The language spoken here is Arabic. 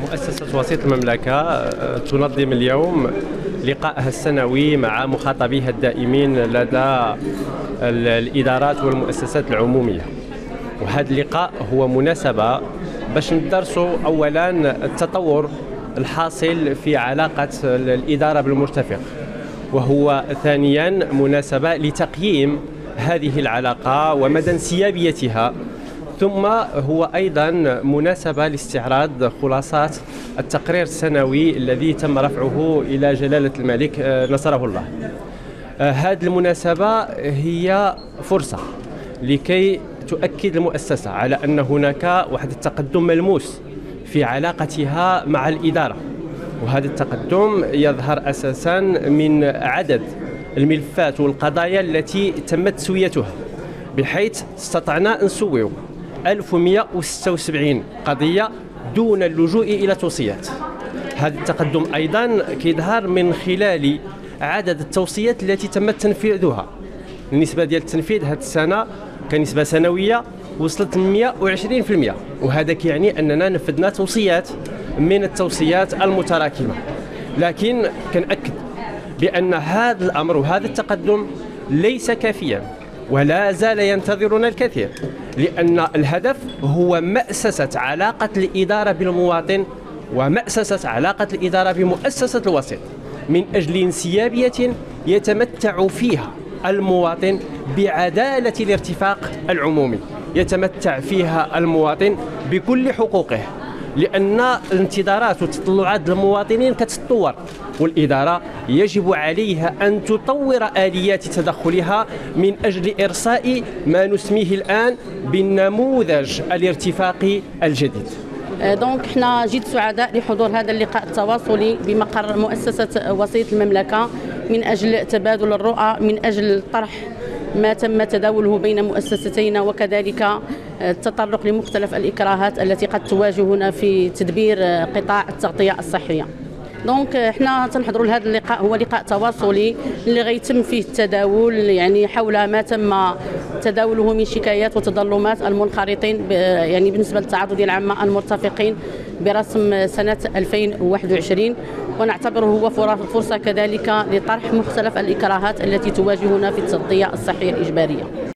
مؤسسة وسيط المملكة آه، تنظم اليوم لقاءها السنوي مع مخاطبيها الدائمين لدى الإدارات والمؤسسات العمومية. وهذا اللقاء هو مناسبة باش ندرسوا أولا التطور الحاصل في علاقة الإدارة بالمرتفق وهو ثانيا مناسبة لتقييم هذه العلاقة ومدى انسيابيتها ثم هو أيضا مناسبة لاستعراض خلاصات التقرير السنوي الذي تم رفعه إلى جلالة الملك آه، نصره الله. آه، هذه المناسبة هي فرصة لكي تؤكد المؤسسة على أن هناك واحد التقدم ملموس في علاقتها مع الإدارة. وهذا التقدم يظهر أساسا من عدد الملفات والقضايا التي تمت تسويتها بحيث استطعنا نسويو 1176 قضية دون اللجوء إلى توصيات. هذا التقدم أيضا كيظهر من خلال عدد التوصيات التي تم تنفيذها. النسبة ديال التنفيذ هذه السنة كنسبة سنوية وصلت 120% وهذا كيعني أننا نفذنا توصيات من التوصيات المتراكمة. لكن كنأكد بأن هذا الأمر وهذا التقدم ليس كافيا. ولا زال ينتظرنا الكثير لأن الهدف هو مأسسة علاقة الإدارة بالمواطن ومأسسة علاقة الإدارة بمؤسسة الوسيط من أجل انسيابية يتمتع فيها المواطن بعدالة الارتفاق العمومي يتمتع فيها المواطن بكل حقوقه. لأن الانتظارات وتطلعات المواطنين كتتطور والإدارة يجب عليها أن تطور آليات تدخلها من أجل إرساء ما نسميه الآن بالنموذج الارتفاقي الجديد. دونك حنا جد سعداء لحضور هذا اللقاء التواصلي بمقر مؤسسة وسيط المملكة من أجل تبادل الرؤى من أجل طرح ما تم تداوله بين مؤسستين وكذلك التطرق لمختلف الإكراهات التي قد تواجهنا في تدبير قطاع التغطية الصحية. دونك إحنا تنحضروا لهذا اللقاء هو لقاء تواصلي اللي غيتم فيه التداول يعني حول ما تم تداوله من شكايات وتظلمات المنخرطين يعني بالنسبة للتعاضد العامة المرتفقين برسم سنة 2021 ونعتبره هو فرصة كذلك لطرح مختلف الإكراهات التي تواجهنا في التغطية الصحية الإجبارية.